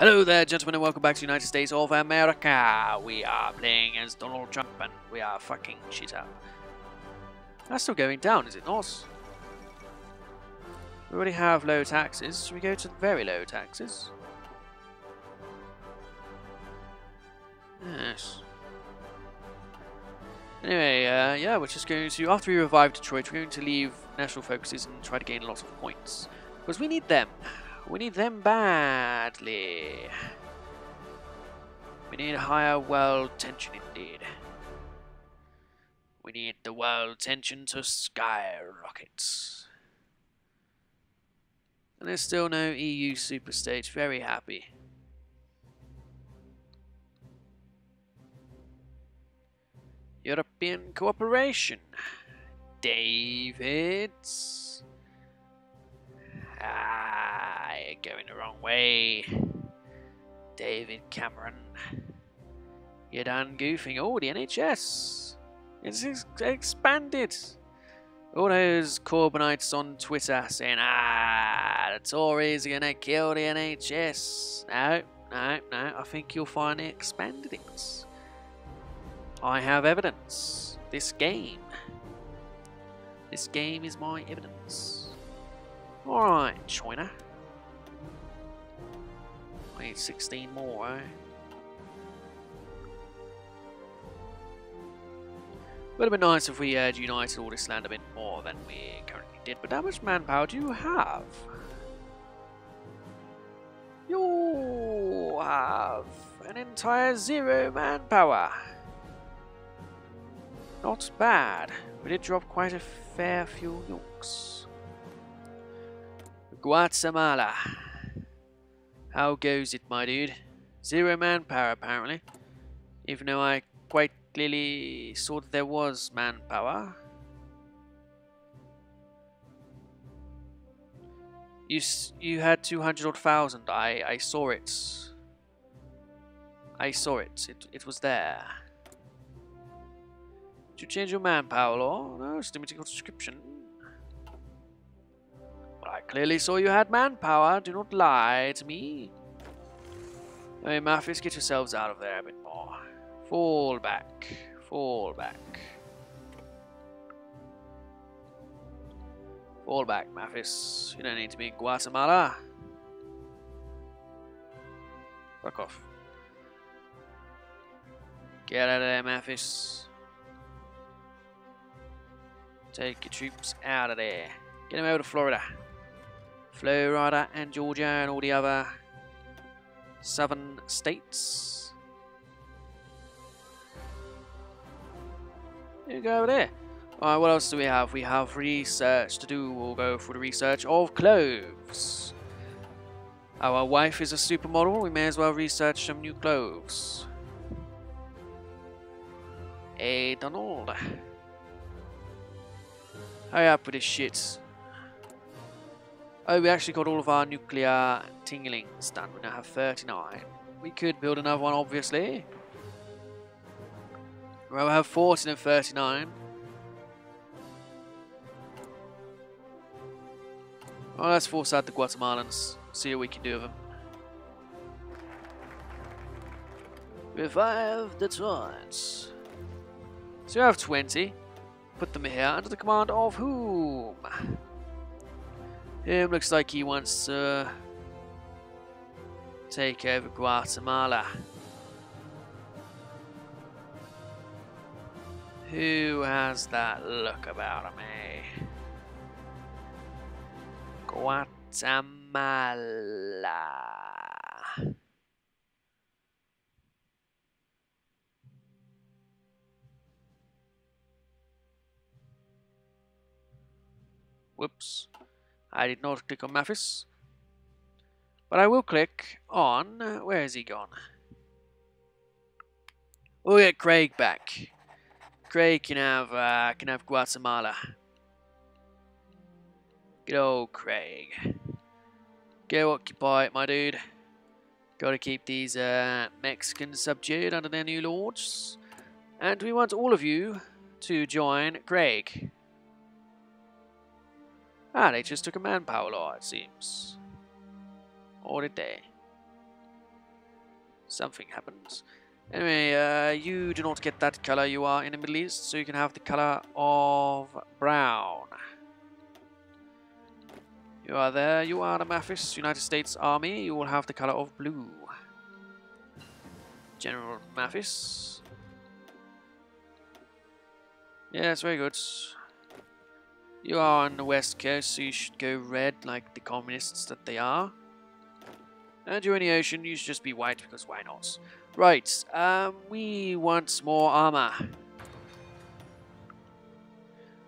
Hello there, gentlemen, and welcome back to United States of America. We are playing as Donald Trump, and we are fucking shit out. That's still going down, is it not? We already have low taxes. Should we go to very low taxes? Yes. Anyway, uh, yeah, we're just going to, after we revive Detroit, we're going to leave national focuses and try to gain lots of points. Because we need them. We need them badly. We need higher world tension indeed. We need the world tension to skyrocket. And there's still no EU superstate. Very happy. European cooperation. Davids. Ah, you're going the wrong way. David Cameron. You're done goofing. Oh, the NHS. It's ex expanded. All those Corbynites on Twitter saying, ah, the Tories are going to kill the NHS. No, no, no. I think you'll find it expanded. I have evidence. This game. This game is my evidence. Alright, China. I need 16 more, eh? Would have been nice if we had united all this land a bit more than we currently did, but how much manpower do you have? You have an entire zero manpower. Not bad. We did drop quite a fair few nukes. Guatemala. How goes it, my dude? Zero manpower, apparently. Even though I quite clearly saw that there was manpower. You you had 200 odd thousand. I, I saw it. I saw it. It, it was there. Did you change your manpower law? No, it's limited conscription. Clearly saw you had manpower. Do not lie to me. Hey, Mathis, get yourselves out of there a bit more. Fall back. Fall back. Fall back, Mathis. You don't need to be in Guatemala. Fuck off. Get out of there, Mathis. Take your troops out of there. Get them over to Florida. Florida and Georgia and all the other southern states. You go over there. Alright, what else do we have? We have research to do. We'll go for the research of clothes. Our wife is a supermodel. We may as well research some new clothes. Hey, eh, Donald. Hurry up with this shit. Oh, we actually got all of our nuclear tinglings done. We now have 39. We could build another one, obviously. Well, we have 14 and 39. Well, let's force out the Guatemalans. See what we can do with them. Revive the Detroit. So we have 20. Put them here under the command of whom? Him looks like he wants to take over Guatemala. Who has that look about eh? Guatemala. Whoops. I did not click on Mathis. But I will click on... Where is he gone? We'll get Craig back. Craig can have, uh, can have Guatemala. Good old Craig. Go occupy it, my dude. Gotta keep these uh, Mexicans subdued under their new lords. And we want all of you to join Craig. Ah, they just took a manpower law, it seems. Or did they? Something happens. Anyway, uh, you do not get that color. You are in the Middle East, so you can have the color of brown. You are there. You are the Mathis United States Army. You will have the color of blue. General Mathis. Yes, very good. You are on the west coast, so you should go red like the communists that they are. And you're in the ocean, you should just be white because why not? Right, um, we want more armor.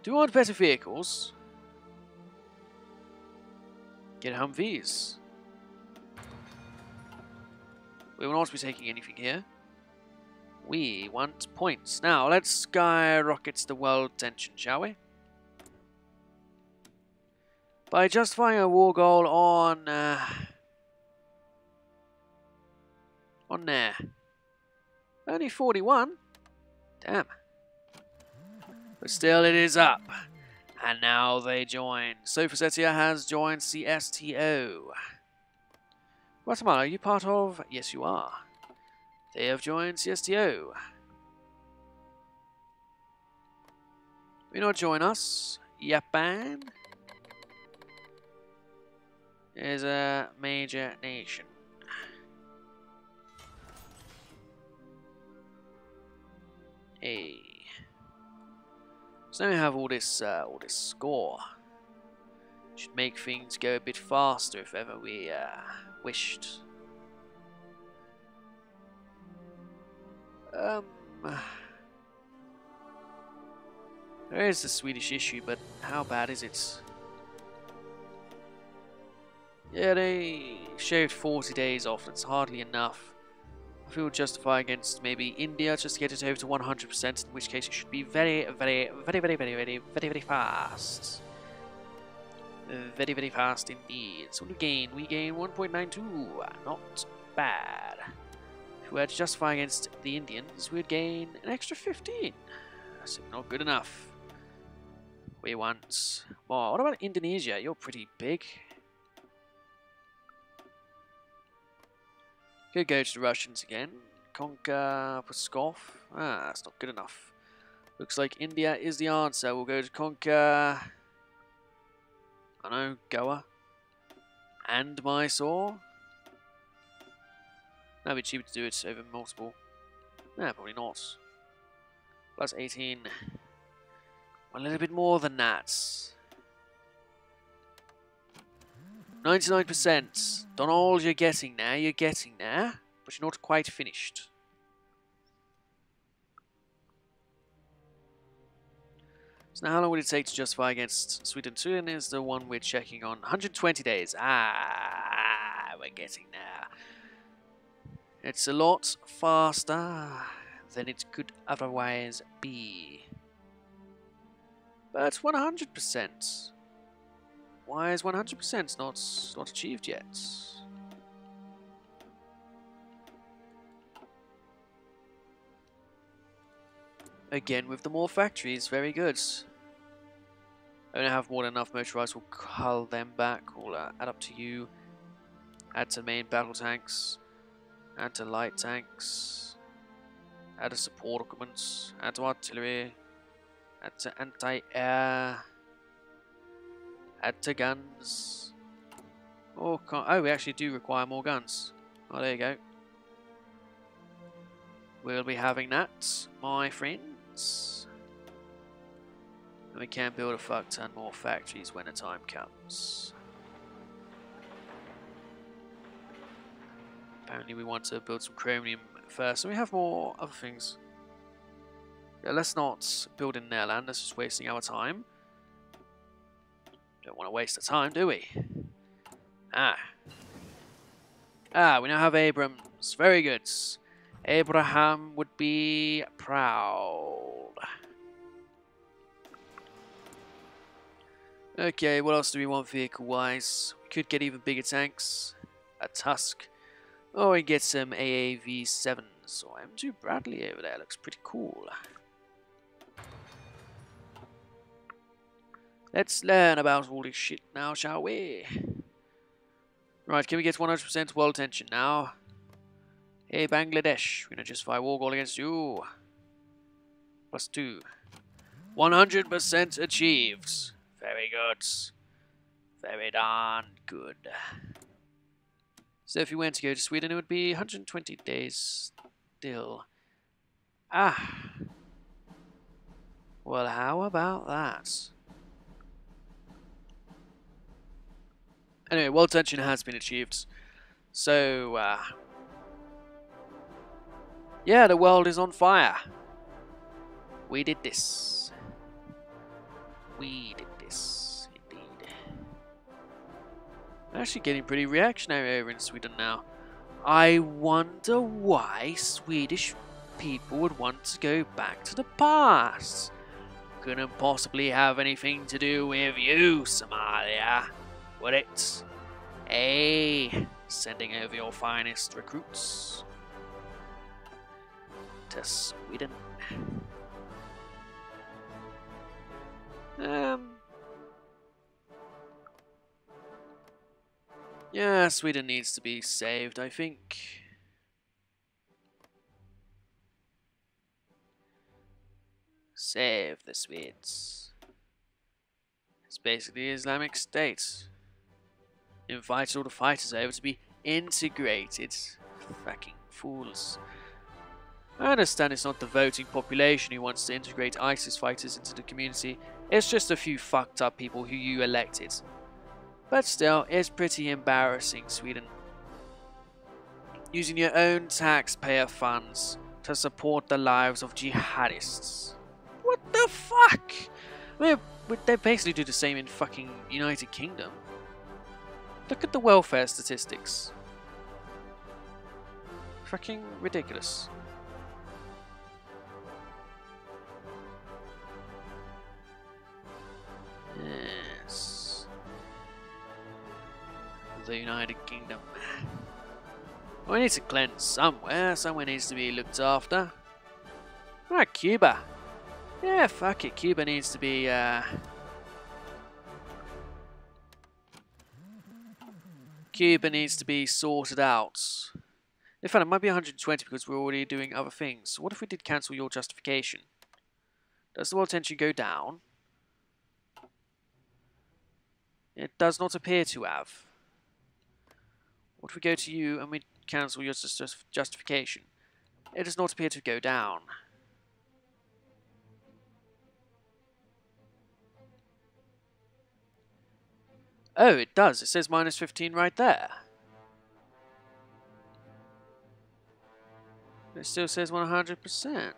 Do you want better vehicles? Get Humvees. We will not be taking anything here. We want points. Now, let's skyrocket the world tension, shall we? By justifying a war goal on... Uh, on there. Only 41? Damn. But still, it is up. And now they join. South Ossetia has joined CSTO. Guatemala, are you part of... Yes, you are. They have joined CSTO. Will not join us? Japan is a major nation. Hey. So now we have all this, uh, all this score. Should make things go a bit faster if ever we uh, wished. Um, there is the Swedish issue, but how bad is it? Yeah, they shaved 40 days off. That's hardly enough. I feel justify against maybe India just to get it over to 100%, in which case it should be very, very, very, very, very, very, very, very fast. Very, very fast indeed. So we gain, we gain 1.92. Not bad. If we had to justify against the Indians, we'd gain an extra 15. So not good enough. We want more. What about Indonesia? You're pretty big. Go to the Russians again. Conquer Pskov. Ah, that's not good enough. Looks like India is the answer. We'll go to conquer... I know, Goa. And Mysore. That'd be cheaper to do it over multiple. Nah, probably not. Plus 18. A little bit more than that. 99%. Donald, you're getting there, you're getting there, but you're not quite finished. So now how long would it take to justify against Sweden? Sweden is the one we're checking on. 120 days. Ah, we're getting there. It's a lot faster than it could otherwise be. But 100%. Why is 100% not, not achieved yet? Again with the more factories, very good. I don't have more than enough motorized, we'll cull them back, we'll uh, add up to you. Add to main battle tanks, add to light tanks, add to support equipment, add to artillery, add to anti-air, Add to guns. Oh, oh, we actually do require more guns. Oh, there you go. We'll be having that, my friends. And we can build a fuck ton more factories when the time comes. Apparently we want to build some chromium first, And we have more other things. Yeah, let's not build in their land, that's just wasting our time. Don't want to waste the time, do we? Ah. Ah, we now have Abrams. Very good. Abraham would be proud. Okay, what else do we want vehicle-wise? We could get even bigger tanks. A Tusk. Or we get some AAV-7s. Or M2 Bradley over there. Looks pretty cool. Let's learn about all this shit now, shall we? Right, can we get 100% world tension now? Hey Bangladesh, we're gonna just fire war goal against you. Plus two. 100% achieved. Very good. Very darn good. So if you went to go to Sweden, it would be 120 days still. Ah. Well, how about that? Anyway, world tension has been achieved. So, uh, yeah, the world is on fire. We did this. We did this, indeed. Actually getting pretty reactionary over in Sweden now. I wonder why Swedish people would want to go back to the past. Couldn't possibly have anything to do with you, Somalia, would it? Hey, sending over your finest recruits to Sweden. Um. Yeah, Sweden needs to be saved, I think. Save the Swedes. It's basically Islamic State. Invite all the fighters over to be integrated. Fucking fools. I understand it's not the voting population who wants to integrate ISIS fighters into the community, it's just a few fucked up people who you elected. But still, it's pretty embarrassing, Sweden. Using your own taxpayer funds to support the lives of jihadists. What the fuck? I mean, they basically do the same in fucking United Kingdom. Look at the welfare statistics. Fucking ridiculous. Yes. The United Kingdom. We need to cleanse somewhere. Somewhere needs to be looked after. Right, Cuba. Yeah, fuck it. Cuba needs to be, uh... Cuba needs to be sorted out. In fact, it might be 120 because we're already doing other things. what if we did cancel your justification? Does the world tension go down? It does not appear to have. What if we go to you and we cancel your justification? It does not appear to go down. Oh, it does. It says minus 15 right there. It still says 100%.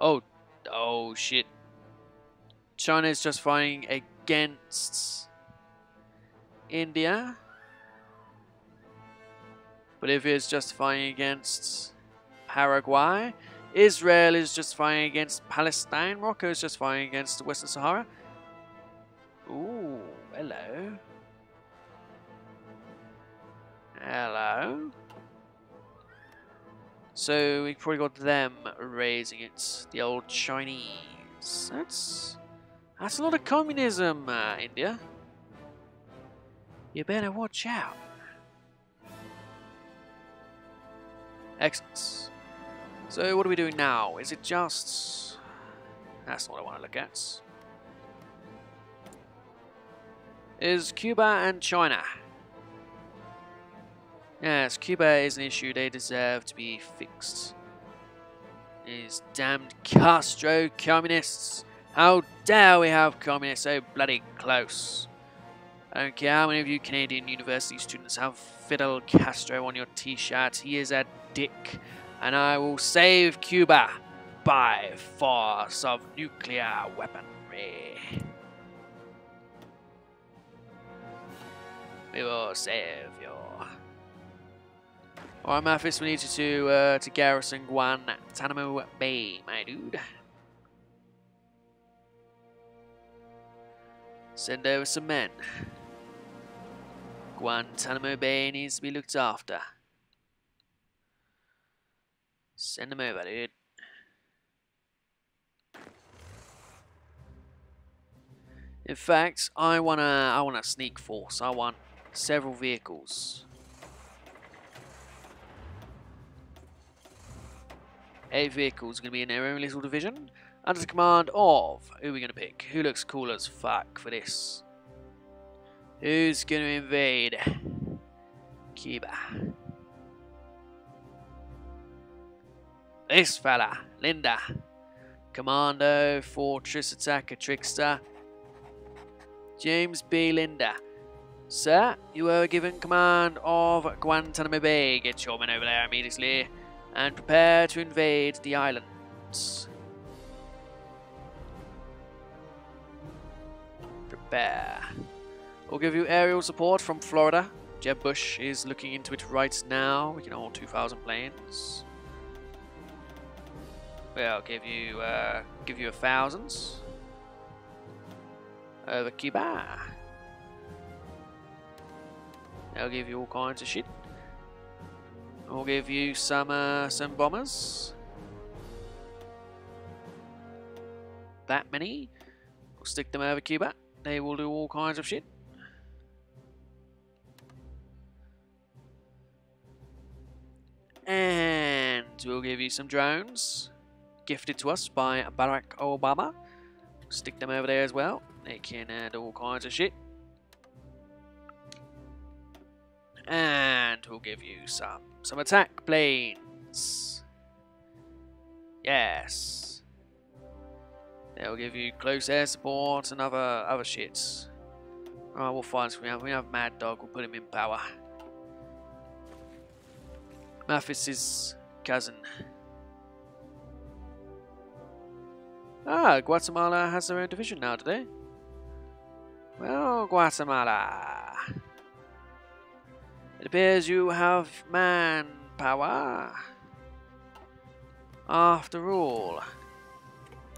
Oh, oh shit. China is just fighting against India. Bolivia is just fighting against Paraguay. Israel is just fighting against Palestine. Morocco is just fighting against Western Sahara. Ooh, hello. Hello. So we've probably got them raising it. The old Chinese. That's that's a lot of communism, uh, India. You better watch out. Excellent. So what are we doing now? Is it just... That's not what I want to look at. Is Cuba and China. Yes, Cuba is an issue they deserve to be fixed. These damned Castro communists how dare we have communists so bloody close? I don't care how many of you Canadian university students have Fidel Castro on your t-shirt, he is a dick. And I will save Cuba by force of nuclear weaponry. We will save you. Alright, Mathis, we need you to, uh, to garrison Guantanamo Bay, my dude. Send over some men. Guantanamo Bay needs to be looked after. Send them over, dude. In fact, I wanna I want a sneak force. I want several vehicles. Eight vehicles are going to be in their own little division. Under the command of... Who are we going to pick? Who looks cool as fuck for this? Who's to invade? Cuba. This fella, Linder. Commando, Fortress, Attacker, Trickster. James B. Linder. Sir, you are given command of Guantanamo Bay. Get your men over there immediately and prepare to invade the islands. Prepare. We'll give you aerial support from Florida. Jeb Bush is looking into it right now. We can hold 2,000 planes. We'll give you uh, give you a thousands over Cuba. They'll give you all kinds of shit. We'll give you some uh, some bombers. That many. We'll stick them over Cuba. They will do all kinds of shit. And we'll give you some drones gifted to us by Barack Obama. Stick them over there as well. They can do all kinds of shit. And we'll give you some some attack planes. Yes. They'll give you close air support and other other shits. Alright, we'll find some. We have, we have Mad Dog. We'll put him in power. Mathis's cousin. Ah, Guatemala has their own division now, do they? Well, Guatemala. It appears you have manpower. After all.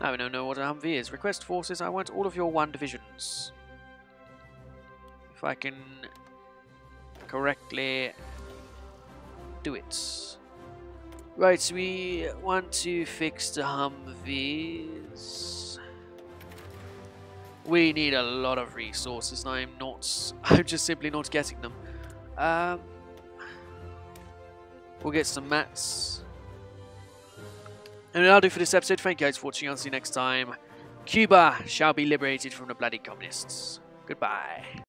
I don't know what a Humvee is. Request forces, I want all of your one divisions. If I can correctly do it. Right, so we want to fix the Humvees. We need a lot of resources and I'm not, I'm just simply not getting them. Um, we'll get some mats. And that'll do for this episode. Thank you guys for watching. I'll see you next time. Cuba shall be liberated from the bloody communists. Goodbye.